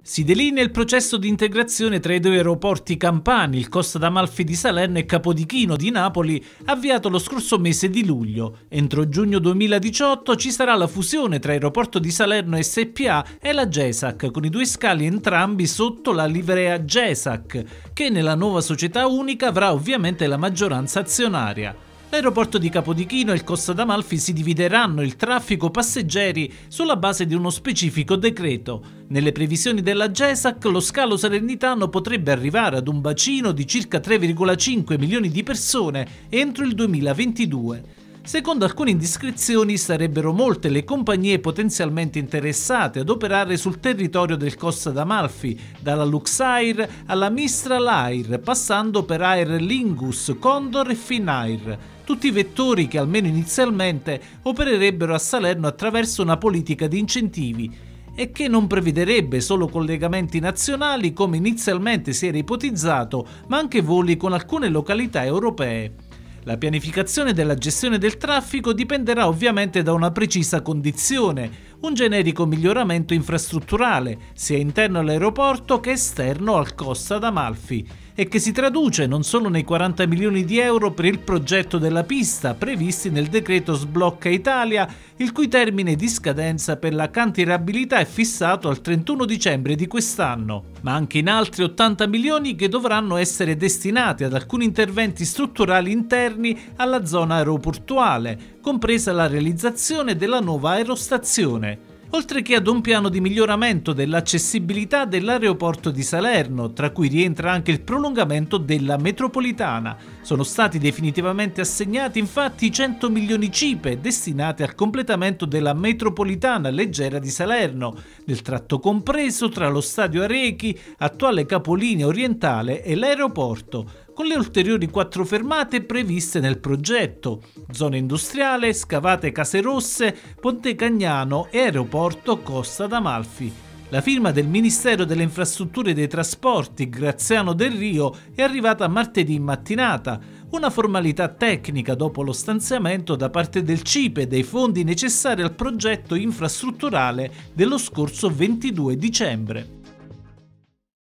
Si delinea il processo di integrazione tra i due aeroporti campani, il Costa d'Amalfi di Salerno e Capodichino di Napoli, avviato lo scorso mese di luglio. Entro giugno 2018 ci sarà la fusione tra Aeroporto di Salerno SPA e la GESAC, con i due scali entrambi sotto la livrea GESAC, che nella nuova società unica avrà ovviamente la maggioranza azionaria. L'aeroporto di Capodichino e il Costa d'Amalfi si divideranno il traffico passeggeri sulla base di uno specifico decreto. Nelle previsioni della GESAC lo scalo salernitano potrebbe arrivare ad un bacino di circa 3,5 milioni di persone entro il 2022. Secondo alcune indiscrezioni sarebbero molte le compagnie potenzialmente interessate ad operare sul territorio del Costa d'Amalfi, dalla Luxair alla Mistral Air, passando per Air Lingus, Condor e Finair tutti vettori che almeno inizialmente opererebbero a Salerno attraverso una politica di incentivi e che non prevederebbe solo collegamenti nazionali come inizialmente si era ipotizzato, ma anche voli con alcune località europee. La pianificazione della gestione del traffico dipenderà ovviamente da una precisa condizione, un generico miglioramento infrastrutturale, sia interno all'aeroporto che esterno al Costa d'Amalfi, e che si traduce non solo nei 40 milioni di euro per il progetto della pista previsti nel decreto Sblocca Italia, il cui termine di scadenza per la cantierabilità è fissato al 31 dicembre di quest'anno, ma anche in altri 80 milioni che dovranno essere destinati ad alcuni interventi strutturali interni alla zona aeroportuale, compresa la realizzazione della nuova aerostazione oltre che ad un piano di miglioramento dell'accessibilità dell'aeroporto di Salerno, tra cui rientra anche il prolungamento della metropolitana. Sono stati definitivamente assegnati infatti 100 milioni CIPE destinati al completamento della metropolitana leggera di Salerno, nel tratto compreso tra lo stadio Arechi, attuale capolinea orientale, e l'aeroporto, con le ulteriori quattro fermate previste nel progetto, zona industriale, scavate Case Rosse, Ponte Cagnano e aeroporto Costa d'Amalfi. La firma del Ministero delle Infrastrutture e dei Trasporti Graziano Del Rio è arrivata martedì mattinata, una formalità tecnica dopo lo stanziamento da parte del CIPE dei fondi necessari al progetto infrastrutturale dello scorso 22 dicembre.